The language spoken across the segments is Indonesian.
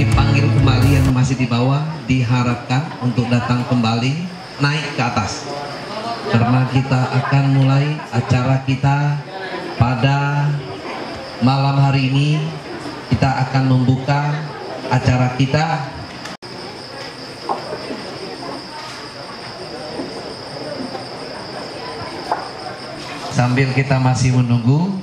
dipanggil kembali yang masih di bawah diharapkan untuk datang kembali naik ke atas. Karena kita akan mulai acara kita pada malam hari ini. Kita akan membuka acara kita. Sambil kita masih menunggu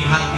ini hidup